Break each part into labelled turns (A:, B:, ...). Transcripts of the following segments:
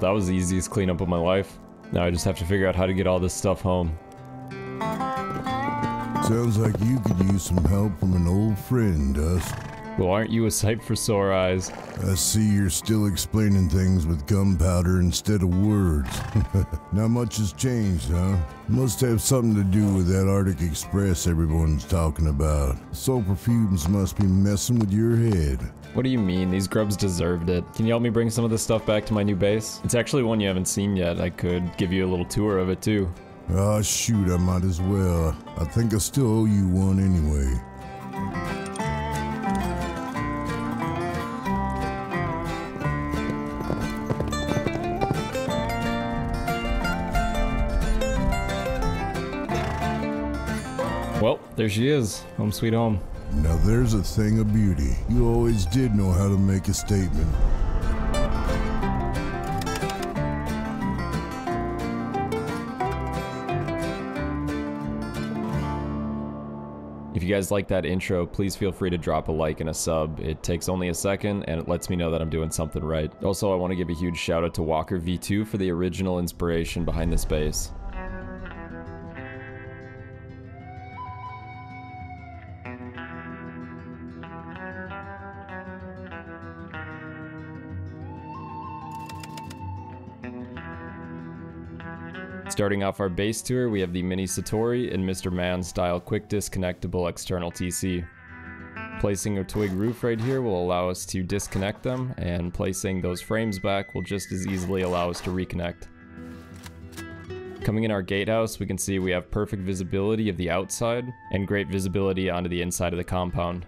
A: That was the easiest cleanup of my life. Now I just have to figure out how to get all this stuff home.
B: Sounds like you could use some help from an old friend, Dust.
A: Well, aren't you a sight for sore eyes?
B: I see you're still explaining things with gunpowder instead of words. Not much has changed, huh? Must have something to do with that Arctic Express everyone's talking about. Sulfur fumes must be messing with your head.
A: What do you mean? These grubs deserved it. Can you help me bring some of this stuff back to my new base? It's actually one you haven't seen yet. I could give you a little tour of it too.
B: Ah, shoot, I might as well. I think I still owe you one anyway.
A: There she is. Home sweet home.
B: Now there's a thing of beauty. You always did know how to make a statement.
A: If you guys like that intro, please feel free to drop a like and a sub. It takes only a second and it lets me know that I'm doing something right. Also, I want to give a huge shout out to Walker V2 for the original inspiration behind this base. Starting off our base tour, we have the Mini Satori and Mr. Man style quick disconnectable external TC. Placing a twig roof right here will allow us to disconnect them, and placing those frames back will just as easily allow us to reconnect. Coming in our gatehouse, we can see we have perfect visibility of the outside, and great visibility onto the inside of the compound.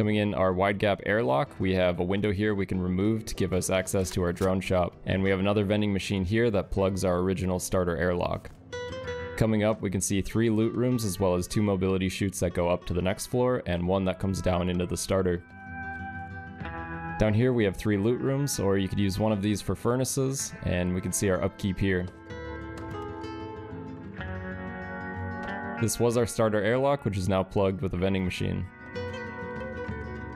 A: Coming in our wide gap airlock, we have a window here we can remove to give us access to our drone shop. And we have another vending machine here that plugs our original starter airlock. Coming up, we can see three loot rooms as well as two mobility chutes that go up to the next floor and one that comes down into the starter. Down here we have three loot rooms, or you could use one of these for furnaces, and we can see our upkeep here. This was our starter airlock, which is now plugged with a vending machine.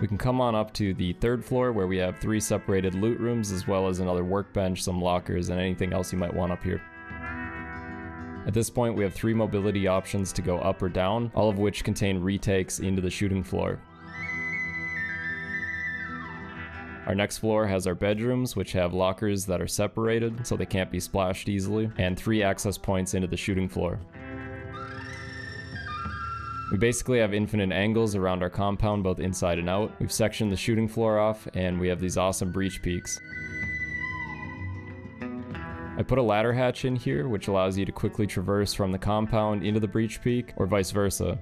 A: We can come on up to the third floor where we have three separated loot rooms as well as another workbench, some lockers, and anything else you might want up here. At this point we have three mobility options to go up or down, all of which contain retakes into the shooting floor. Our next floor has our bedrooms, which have lockers that are separated so they can't be splashed easily, and three access points into the shooting floor. We basically have infinite angles around our compound both inside and out. We've sectioned the shooting floor off and we have these awesome breach peeks. I put a ladder hatch in here which allows you to quickly traverse from the compound into the breach peek or vice versa.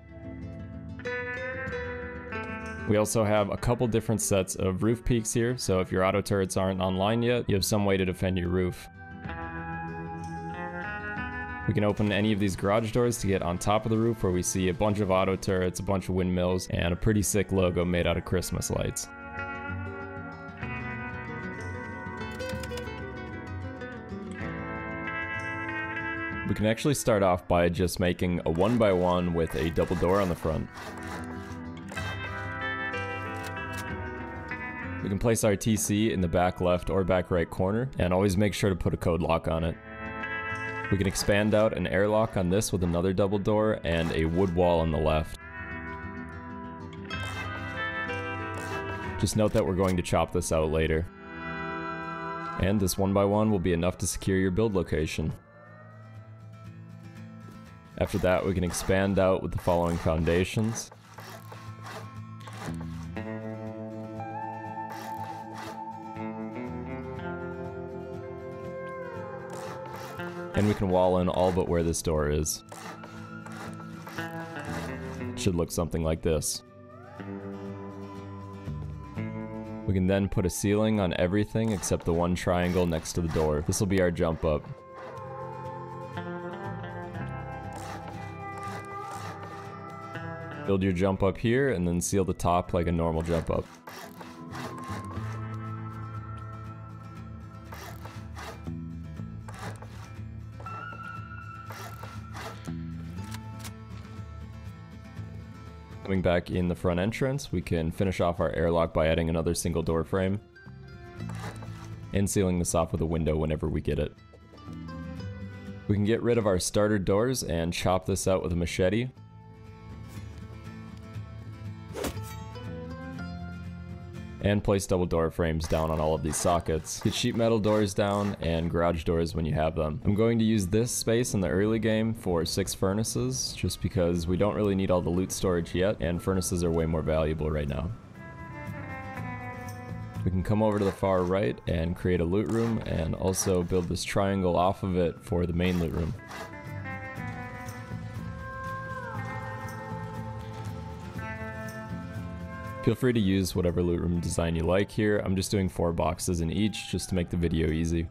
A: We also have a couple different sets of roof peeks here, so if your auto turrets aren't online yet, you have some way to defend your roof. We can open any of these garage doors to get on top of the roof where we see a bunch of auto turrets, a bunch of windmills, and a pretty sick logo made out of Christmas lights. We can actually start off by just making a one by one with a double door on the front. We can place our TC in the back left or back right corner, and always make sure to put a code lock on it. We can expand out an airlock on this with another double door and a wood wall on the left. Just note that we're going to chop this out later. And this one by one will be enough to secure your build location. After that we can expand out with the following foundations. And we can wall in all but where this door is. Should look something like this. We can then put a ceiling on everything except the one triangle next to the door. This will be our jump up. Build your jump up here and then seal the top like a normal jump up. Coming back in the front entrance, we can finish off our airlock by adding another single door frame and sealing this off with a window whenever we get it. We can get rid of our starter doors and chop this out with a machete. And place double door frames down on all of these sockets. Get sheet metal doors down and garage doors when you have them. I'm going to use this space in the early game for six furnaces, just because we don't really need all the loot storage yet, and furnaces are way more valuable right now. We can come over to the far right and create a loot room and also build this triangle off of it for the main loot room. Feel free to use whatever loot room design you like here. I'm just doing four boxes in each just to make the video easy.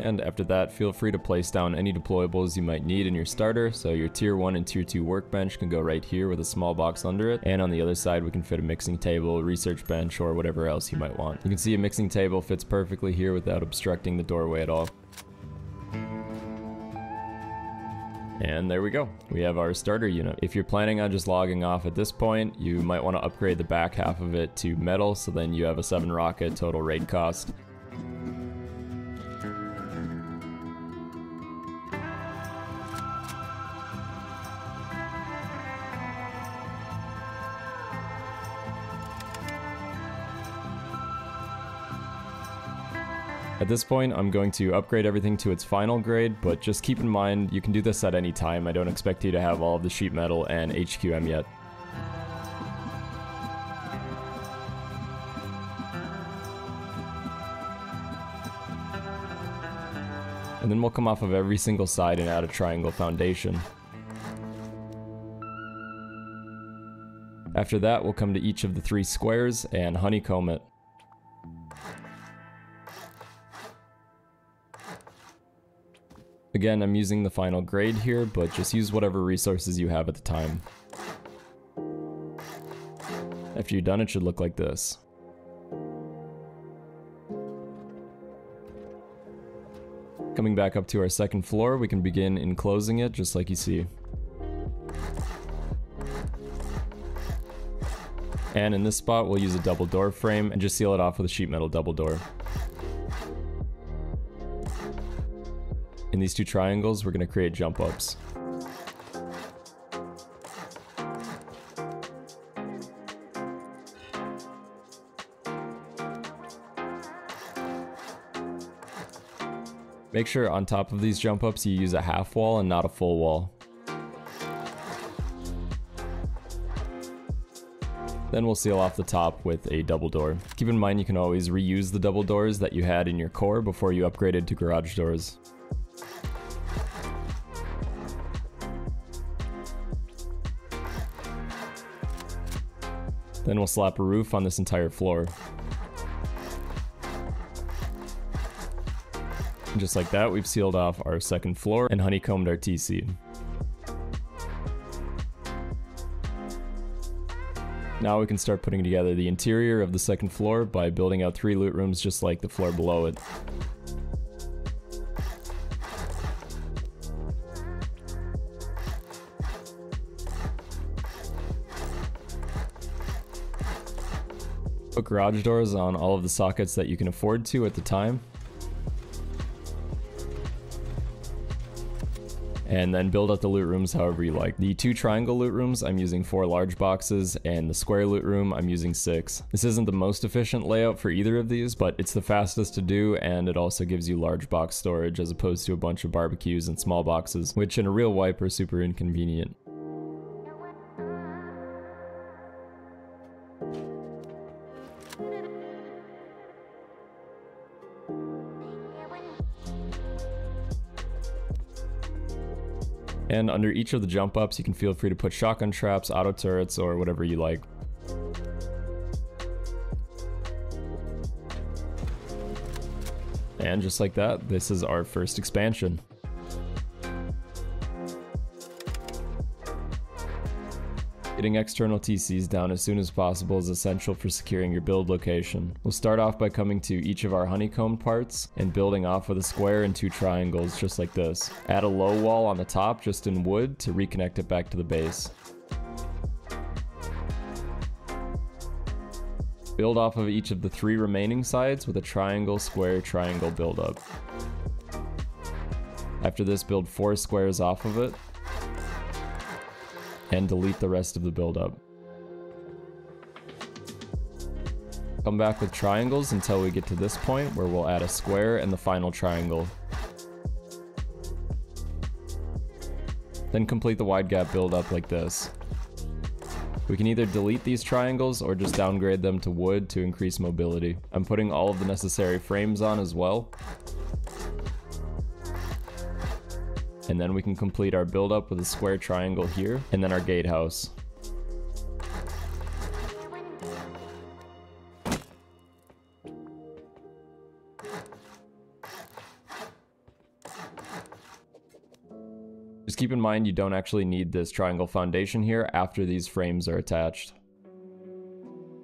A: And after that, feel free to place down any deployables you might need in your starter. So your tier 1 and tier 2 workbench can go right here with a small box under it. And on the other side, we can fit a mixing table, research bench, or whatever else you might want. You can see a mixing table fits perfectly here without obstructing the doorway at all. And there we go. We have our starter unit. If you're planning on just logging off at this point, you might want to upgrade the back half of it to metal, so then you have a 7 rocket total raid cost. At this point, I'm going to upgrade everything to its final grade, but just keep in mind, you can do this at any time. I don't expect you to have all of the sheet metal and HQM yet. And then we'll come off of every single side and add a triangle foundation. After that, we'll come to each of the three squares and honeycomb it. Again, I'm using the final grade here, but just use whatever resources you have at the time. After you're done, it should look like this. Coming back up to our second floor, we can begin enclosing it just like you see. And in this spot, we'll use a double door frame and just seal it off with a sheet metal double door. In these two triangles, we're going to create jump ups. Make sure on top of these jump ups you use a half wall and not a full wall. Then we'll seal off the top with a double door. Keep in mind you can always reuse the double doors that you had in your core before you upgraded to garage doors. Then we'll slap a roof on this entire floor. And just like that, we've sealed off our second floor and honeycombed our TC. Now we can start putting together the interior of the second floor by building out three loot rooms just like the floor below it. Garage doors on all of the sockets that you can afford to at the time. and then build out the loot rooms however you like. The two triangle loot rooms, I'm using four large boxes, and the square loot room, I'm using six. This isn't the most efficient layout for either of these, but it's the fastest to do, and it also gives you large box storage as opposed to a bunch of barbecues and small boxes, which in a real wipe are super inconvenient. And under each of the jump ups, you can feel free to put shotgun traps, auto turrets, or whatever you like. And just like that, this is our first expansion. Getting external TCs down as soon as possible is essential for securing your build location. We'll start off by coming to each of our honeycomb parts and building off with a square and two triangles just like this. Add a low wall on the top just in wood to reconnect it back to the base. Build off of each of the three remaining sides with a triangle, square, triangle buildup. After this, build four squares off of it, and delete the rest of the buildup. Come back with triangles until we get to this point where we'll add a square and the final triangle. Then complete the wide gap buildup like this. We can either delete these triangles or just downgrade them to wood to increase mobility. I'm putting all of the necessary frames on as well. And then we can complete our build-up with a square triangle here, and then our gatehouse. Just keep in mind you don't actually need this triangle foundation here after these frames are attached.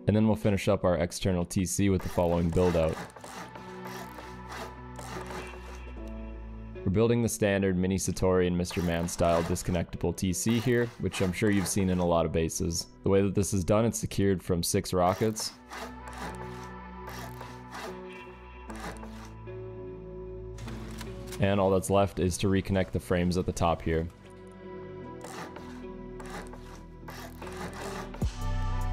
A: And then we'll finish up our external TC with the following build out. Building the standard Mini Satori and Mr. Man style disconnectable TC here, which I'm sure you've seen in a lot of bases. The way that this is done, it's secured from six rockets. And all that's left is to reconnect the frames at the top here.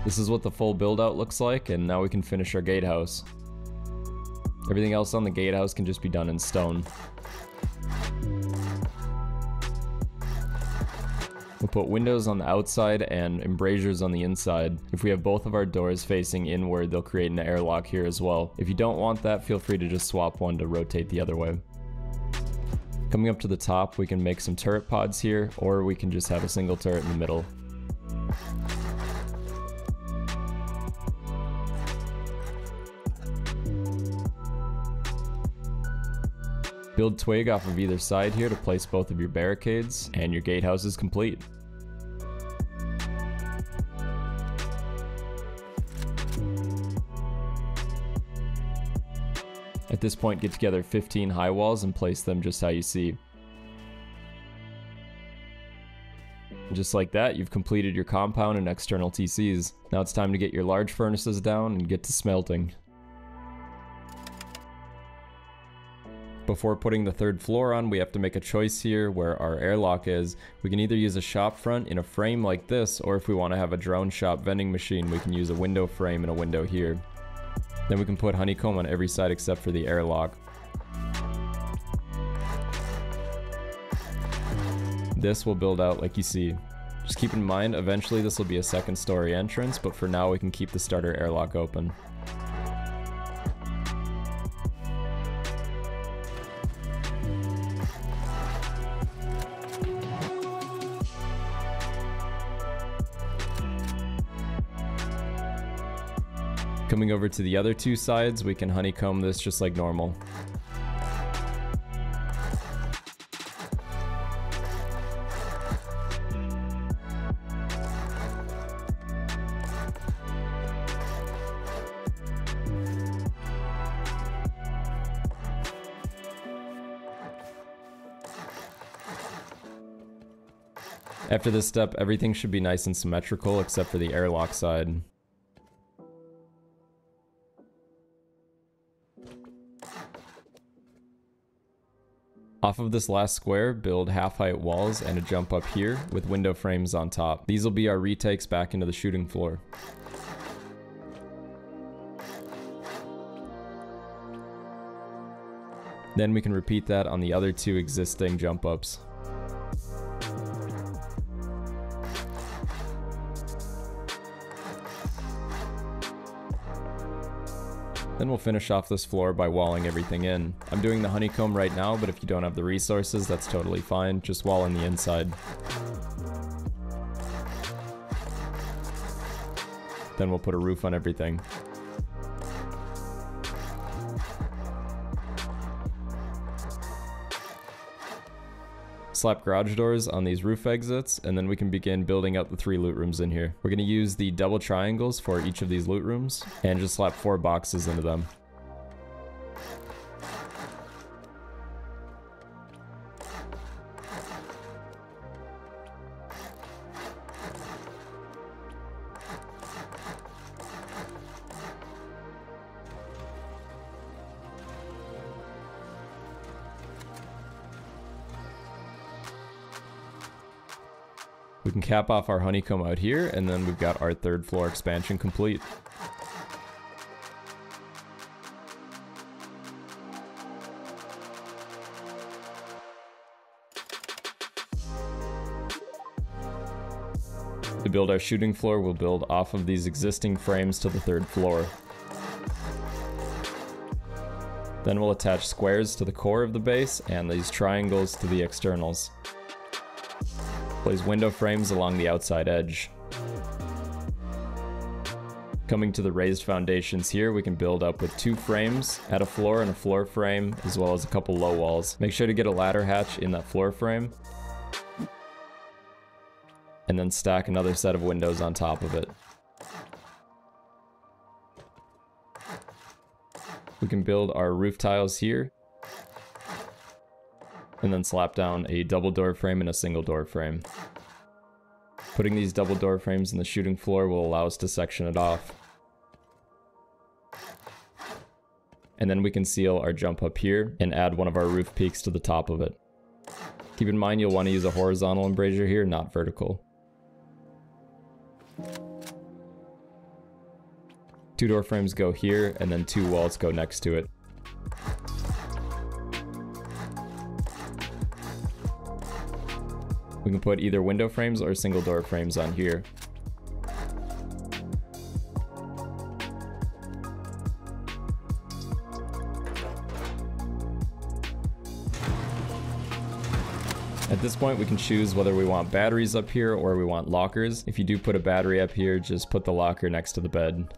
A: This is what the full build out looks like, and now we can finish our gatehouse. Everything else on the gatehouse can just be done in stone. Put windows on the outside and embrasures on the inside. If we have both of our doors facing inward, they'll create an airlock here as well. If you don't want that, feel free to just swap one to rotate the other way. Coming up to the top, we can make some turret pods here, or we can just have a single turret in the middle. Build twig off of either side here to place both of your barricades, and your gatehouse is complete. At this point, get together 15 high walls and place them just how you see. just like that, you've completed your compound and external TCs. Now it's time to get your large furnaces down and get to smelting. Before putting the third floor on, we have to make a choice here where our airlock is. We can either use a shop front in a frame like this, or if we want to have a drone shop vending machine, we can use a window frame and a window here. Then we can put honeycomb on every side except for the airlock. This will build out like you see. Just keep in mind, eventually this will be a second story entrance, but for now we can keep the starter airlock open. Coming over to the other two sides, we can honeycomb this just like normal. After this step, everything should be nice and symmetrical except for the airlock side. Off of this last square, build half-height walls and a jump up here with window frames on top. These will be our retakes back into the shooting floor. Then we can repeat that on the other two existing jump ups. Then we'll finish off this floor by walling everything in. I'm doing the honeycomb right now, but if you don't have the resources, that's totally fine. Just wall in the inside. Then we'll put a roof on everything. Slap garage doors on these roof exits, and then we can begin building out the three loot rooms in here. We're going to use the double triangles for each of these loot rooms, and just slap four boxes into them. Cap off our honeycomb out here, and then we've got our third floor expansion complete. To build our shooting floor, we'll build off of these existing frames to the third floor. Then we'll attach squares to the core of the base and these triangles to the externals. Place window frames along the outside edge. Coming to the raised foundations here, we can build up with two frames, add a floor and a floor frame, as well as a couple low walls. Make sure to get a ladder hatch in that floor frame. And then stack another set of windows on top of it. We can build our roof tiles here, and then slap down a double door frame and a single door frame. Putting these double door frames in the shooting floor will allow us to section it off. And then we can seal our jump up here and add one of our roof peeks to the top of it. Keep in mind you'll want to use a horizontal embrasure here, not vertical. Two door frames go here, and then two walls go next to it. We can put either window frames or single door frames on here. At this point we can choose whether we want batteries up here or we want lockers. If you do put a battery up here, just put the locker next to the bed.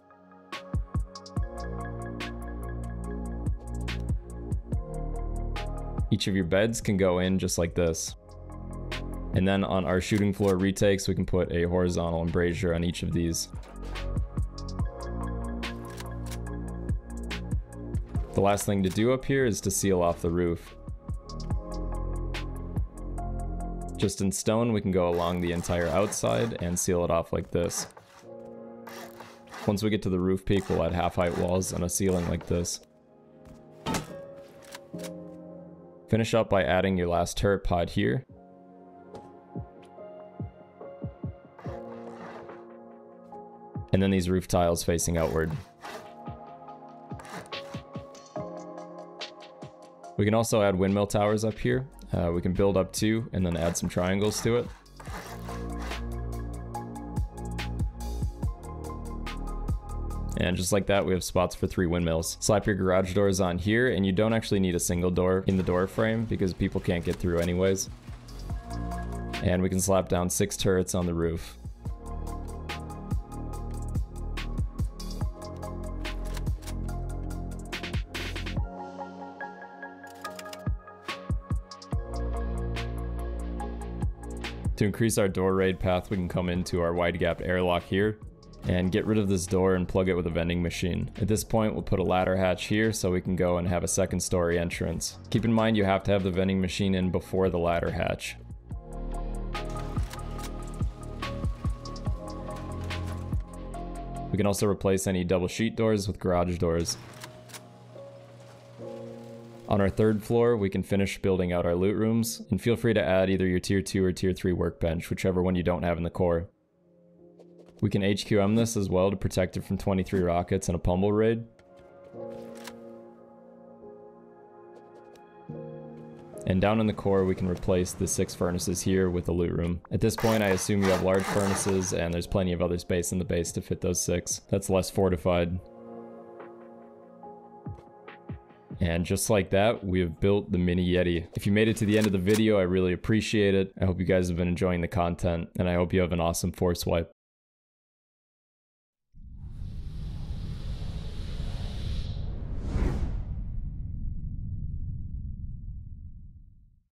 A: Each of your beds can go in just like this. And then on our shooting floor retakes, we can put a horizontal embrasure on each of these. The last thing to do up here is to seal off the roof. Just in stone, we can go along the entire outside and seal it off like this. Once we get to the roof peek, we'll add half-height walls and a ceiling like this. Finish up by adding your last turret pod here, then these roof tiles facing outward. We can also add windmill towers up here. Uh, we can build up two and then add some triangles to it. And just like that, we have spots for three windmills. Slap your garage doors on here, and you don't actually need a single door in the door frame because people can't get through anyways. And we can slap down six turrets on the roof. To increase our door raid path, we can come into our wide gap airlock here and get rid of this door and plug it with a vending machine. At this point, we'll put a ladder hatch here so we can go and have a second story entrance. Keep in mind you have to have the vending machine in before the ladder hatch. We can also replace any double sheet doors with garage doors. On our third floor, we can finish building out our loot rooms, and feel free to add either your tier 2 or tier 3 workbench, whichever one you don't have in the core. We can HQM this as well to protect it from 23 rockets and a pummel raid. And down in the core, we can replace the six furnaces here with a loot room. At this point, I assume you have large furnaces, and there's plenty of other space in the base to fit those six. That's less fortified. And just like that, we have built the Mini Yeti. If you made it to the end of the video, I really appreciate it. I hope you guys have been enjoying the content, and I hope you have an awesome force wipe.